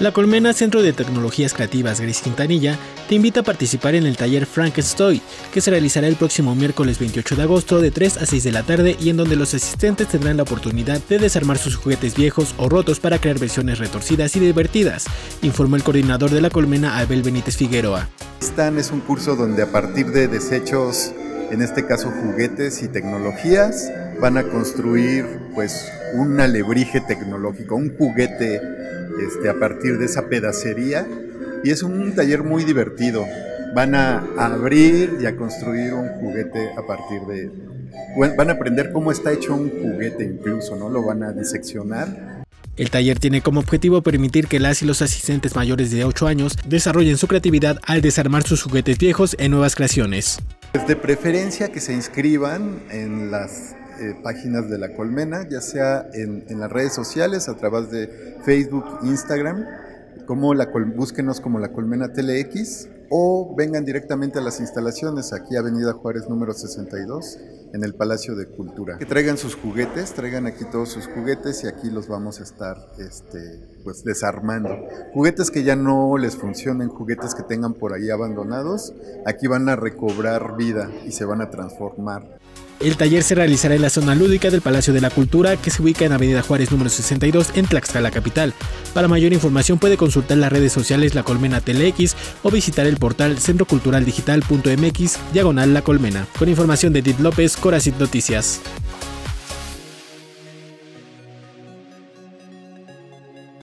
La Colmena Centro de Tecnologías Creativas Gris Quintanilla te invita a participar en el taller Frankenstein, que se realizará el próximo miércoles 28 de agosto de 3 a 6 de la tarde y en donde los asistentes tendrán la oportunidad de desarmar sus juguetes viejos o rotos para crear versiones retorcidas y divertidas, informó el coordinador de la Colmena Abel Benítez Figueroa. Stan es un curso donde a partir de desechos, en este caso juguetes y tecnologías, van a construir pues un alebrije tecnológico, un juguete este, a partir de esa pedacería. Y es un taller muy divertido. Van a abrir y a construir un juguete a partir de... Van a aprender cómo está hecho un juguete incluso, ¿no? Lo van a diseccionar. El taller tiene como objetivo permitir que las y los asistentes mayores de 8 años desarrollen su creatividad al desarmar sus juguetes viejos en nuevas creaciones. Es de preferencia que se inscriban en las eh, páginas de la colmena, ya sea en, las redes sociales, a través de Facebook, Instagram, como la, búsquenos como la colmena TeleX o vengan directamente a las instalaciones, aquí Avenida Juárez número 62, en el Palacio de Cultura. Que traigan sus juguetes, traigan aquí todos sus juguetes y aquí los vamos a estar este, pues, desarmando. Juguetes que ya no les funcionen, juguetes que tengan por ahí abandonados, aquí van a recobrar vida y se van a transformar. El taller se realizará en la zona lúdica del Palacio de la Cultura, que se ubica en Avenida Juárez número 62 en Tlaxcala capital. Para mayor información puede consultar las redes sociales La Colmena TeleX o visitar el portal centroculturaldigital.mx diagonal La Colmena. Con información de Edith López, Coracit Noticias.